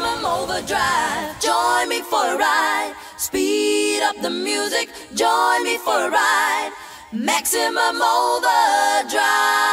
overdrive. Join me for a ride. Speed up the music. Join me for a ride. Maximum overdrive.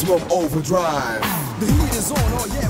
Maximum overdrive. The heat is on, oh yeah,